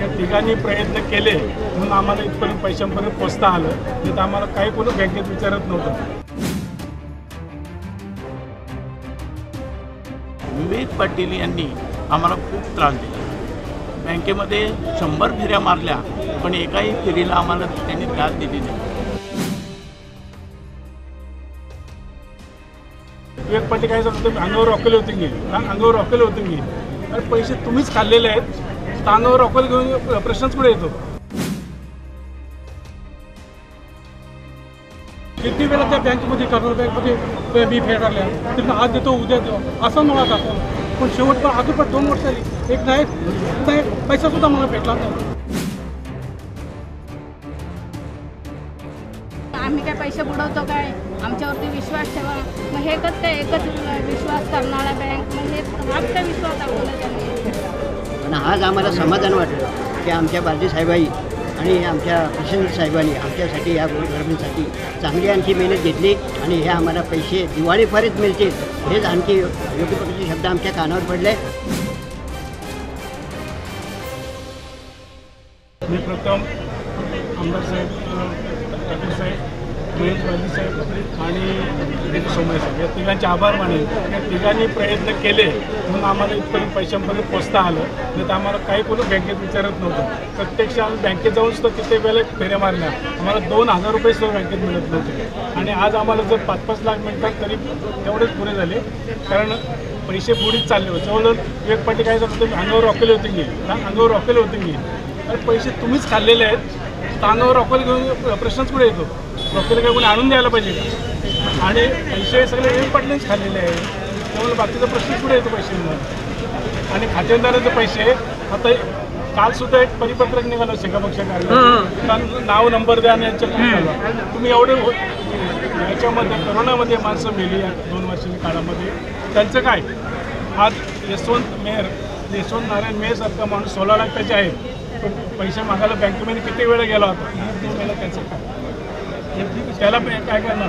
या तिघांनी प्रयत्न केले म्हणून आम्हाला इथपर्यंत पैशांपर्यंत पोचता आलं. नाही तर आम्हाला काही कोणी बँकेत विचारत नव्हतं. विवेक पाटील यांनी आम्हाला खूप त्रास दिला. बँकेमध्ये शंभर फेऱ्या मारल्या पण एकाही फेरीला आम्हाला त्यांनी त्रास दिली नाही. विवेक पाटील काय सांगतो अंगावर रॉकेल होते हा, अंगावर रॉकेल होते अरे पैसे तुम्हीच खाल्लेले आहेत. तर अंगावर घेऊन प्रश्नच पुढे येतो. किती वेळा त्या बँकमध्ये कर्नूल बँकमध्ये मी फेटारल्या तिथं आज देतो उद्या देतो. असं मला जातो पण शेवट पण अजून पण दोन वर्ष झाली. एक नाही नाही पैसा सुद्धा मला भेटला नाही. आम्ही काय पैसे बुडवतो काय? आमच्यावरती विश्वास ठेवा. मग हे कसं काय एकच विश्वास करणारा बँक मग हे हाच काय विश्वास दाखवला त्यांनी. पण आज आम्हाला समाधान वाटलं की आमच्या बालदी साहेबाई आणि आमच्या प्रशांत साहेबांनी आमच्यासाठी या गोरगरिबांसाठी चांगली आणखी मेहनत घेतली आणि हे आम्हाला पैसे दिवाळीपर्यंत मिळतील हेच आणखी योग्य प्रकारचे शब्द आमच्या कानावर पडले. मी प्रथम आमदार साहेब ठाकूर साहेब महेश बाजी साहेब आणि सोमय साहेब. या तिघांचे आभार मानेल या तिघांनी प्रयत्न केले म्हणून आम्हाला इथपर्यंत पैशांपर्यंत पोचता आलं. नाही तर आम्हाला काही कोणी बँकेत विचारत नव्हतं. प्रत्यक्ष आम्ही बँकेत जाऊन सुद्धा तिथे वेळेला फेऱ्या मारल्या. आम्हाला दोन हजार रुपये सुद्धा बँकेत मिळत नव्हते. आणि आज आम्हाला जर पाच पाच लाख मिळतात तरी तेवढेच पुरे झाले. कारण पैसे पुढेच चालले होते. जवळजवळ विवेक पाटील काय सांगतो तुम्ही अंगावर रॉकेल होते की. अंगावर रॉकेल होते की. तर पैसे तुम्हीच खाल्लेले आहेत. तर अंगावर रॉकेल घेऊन प्रश्नच पुढे येतो? रॉकेल काय कोणी आणून द्यायला पाहिजे आणि पैसे सगळे विवेक पाटलेच खाल्लेले आहेत त्यामुळे बाकीचा प्रश्नच पुढे येतो पैसे आणि खातेदाराचे पैसे आता काल सुद्धा एक परिपत्रक निघालं शेका पक्ष कार्य नाव नंबर द्या आणि यांच्या तुम्ही एवढे हो- याच्यामध्ये करोनामध्ये माणसं मेली या दोन वर्षाच्या काळामध्ये. त्यांचं काय? आज यशवंत मेहर यशवंत नारायण मेहर सारखा माणूस सोळा लाख त्याचे आहे पण पैसे मागायला बँकेमध्ये किती वेळा गेला होता? त्याचं. काय त्याला काय करणार?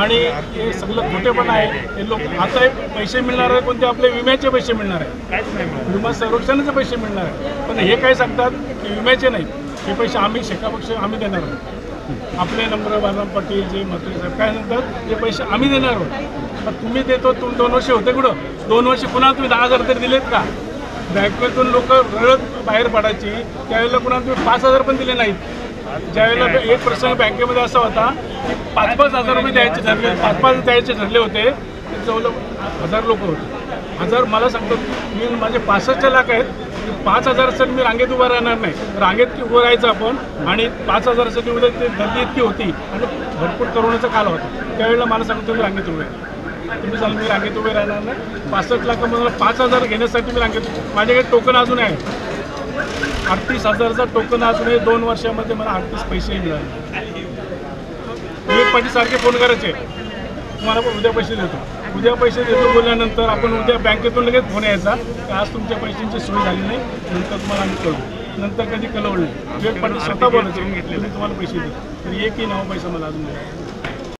आणि हे सगळं खोटे पण आहे. हे लोक आता पैसे मिळणार आहे कोणते आपले विम्याचे पैसे मिळणार आहे. काहीच नाही विमा संरक्षणाचे पैसे मिळणार आहे. पण हे काय सांगतात की विम्याचे नाही. हे पैसे आम्ही शेकापक्ष आम्ही देणार आहोत. आपले नंबर बालराम पाटील जे मंत्री साहेब काय म्हणतात ते पैसे आम्ही देणार आहोत. पण तुम्ही देतो तुम दोन वर्ष होते कुठं? दोन वर्ष पुन्हा तुम्ही दहा हजार तरी दिलेत का? बँकेतून लोक रळत बाहेर पडायची. त्यावेळेला कुणाला तुम्ही पाच हजार पण दिले नाहीत. ज्यावेळेला एक प्रसंग बँकेमध्ये असा होता की पाच पाच हजार रुपये द्यायचे ठरले पाच पाच द्यायचे ठरले होते जवळ हजार लोक होते. हजार मला सांगतात मी माझे पासष्ट लाख आहेत पाच हजारासाठी मी रांगेत उभा राहणार नाही. रांगेत उभं राहायचं आपण आणि पाच हजारासाठी उद्या ते गर्दी इतकी होती आणि भरपूर करोनाचा काल होता. त्यावेळेला मला सांगतो मी रांगेत उभे आहे. तुम्ही सांग मी रांगेत उभे राहणार नाही. पासष्ट लाखामधून पाच हजार घेण्यासाठी मी रांगेत माझ्याकडे टोकन अजून आहे. अडतीस हजारचं टोकन अजून दोन वर्षामध्ये मला अडतीस पैसे मिळाले. विवेक पाटील सारखे फोन करायचे. तुम्हाला पण उद्या पैसे देतो. उद्या पैसे देतो बोलल्यानंतर आपण उद्या बँकेतून लगेच फोन यायचा की आज तुमच्या पैशांची सोय झाली नाही नंतर तुम्हाला आम्ही कळू नंतर कधी कलवलं नाही. विवेक पाटील स्वतः बोलायचे घेतले तुम्हाला पैसे देतो. तरी एकही नवा पैसा मला अजून मिळाला